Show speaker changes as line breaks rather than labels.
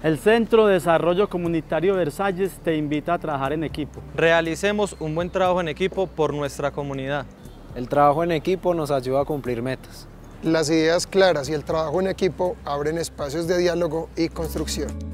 El Centro de Desarrollo Comunitario Versalles te invita a trabajar en equipo.
Realicemos un buen trabajo en equipo por nuestra comunidad.
El trabajo en equipo nos ayuda a cumplir metas.
Las ideas claras y el trabajo en equipo abren espacios de diálogo y construcción.